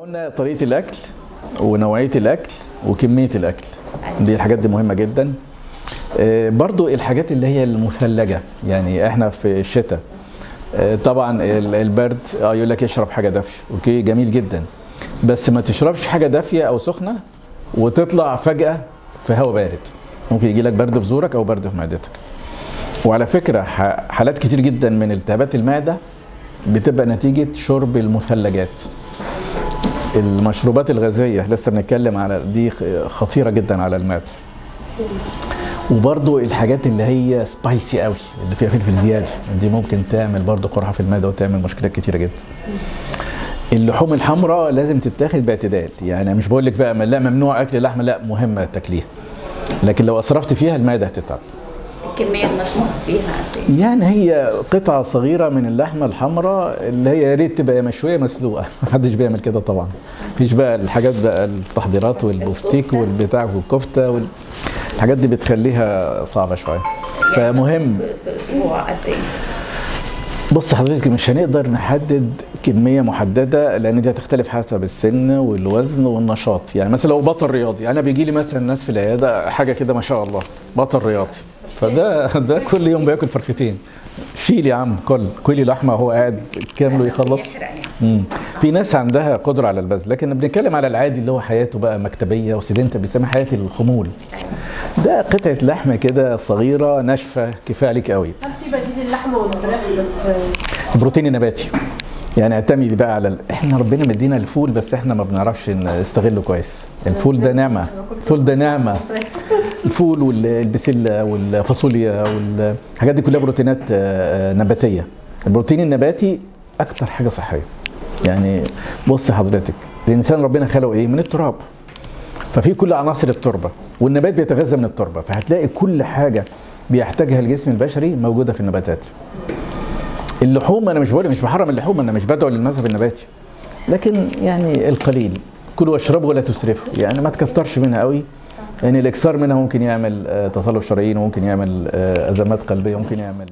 قلنا طريقة الأكل ونوعية الأكل وكمية الأكل. دي الحاجات دي مهمة جدا. آه، برضو الحاجات اللي هي المثلجة يعني إحنا في الشتاء. آه، طبعا ال- البرد آه يقول لك اشرب حاجة دافية. OK جميل جدا. بس ما تشربش حاجة دافية أو سخنة وتطلع فجأة في هواء بارد. ممكن يجي لك برد في زورك أو برد في معدتك. وعلى فكرة ح- حالات كتير جدا من التهابات المعدة بتبقى نتيجة شرب المثلجات. المشروبات الغازية لسه بنتكلم على دي خطيرة جدا على المعده وبرضو الحاجات اللي هي سبايسي قوي اللي فيها فلفل زيادة دي ممكن تعمل برضو قرحه في المعده وتعمل مشكلات كتيرة جدا. اللحوم الحمراء لازم تتاخد باعتدال يعني مش بقول لك بقى لا ممنوع أكل اللحمه لا مهمه تاكليها. لكن لو اسرفت فيها المعده هتتعب. الكمية المسموح بيها إيه؟ يعني هي قطعة صغيرة من اللحمة الحمراء اللي هي يا ريت تبقى مشوية مسلوقة محدش بيعمل كده طبعا مفيش بقى الحاجات بقى التحضيرات والبفتيك. والبتاع والكفتة وال... الحاجات دي بتخليها صعبة شوية فمهم في في أسبوع قد إيه؟ بص حضرتك مش هنقدر نحدد كمية محددة لأن دي هتختلف حسب السن والوزن والنشاط يعني مثلا لو بطل رياضي أنا بيجي لي مثلا ناس في العيادة حاجة كده ما شاء الله بطل رياضي فده ده كل يوم بياكل فرختين. شيل يا عم كل كلي لحمة وهو قاعد كامله يخلص يعني. مم. في ناس عندها قدرة على البذل لكن بنتكلم على العادي اللي هو حياته بقى مكتبية وسيدنتا بيسميها حياة الخمول. ده قطعة لحمة كده صغيرة ناشفة كفاية عليك قوي. هل في بديل اللحمه والفراخ بس بروتين نباتي. يعني اعتمدي بقى على ال... إحنا ربنا مدينا الفول بس إحنا ما بنعرفش نستغله كويس. الفول ده نعمة. الفول ده نعمة. الفول والبسلة والفاصوليا والحاجات دي كلها بروتينات آه، آه، نباتية. البروتين النباتي أكتر حاجة صحية. يعني بص حضرتك الإنسان ربنا خلقه إيه؟ من التراب. ففي كل عناصر التربة والنبات بيتغذى من التربة فهتلاقي كل حاجة بيحتاجها الجسم البشري موجودة في النباتات. اللحوم أنا مش بقول مش بحرم اللحوم أنا مش بدعو للمذهب النباتي. لكن يعني القليل. كلوا واشربوا ولا تسرفوا. يعني ما تكترش منها قوي. لأن الإكثار منها ممكن يعمل آه، تصلب شرايين وممكن يعمل آه، أزمات قلبية وممكن يعمل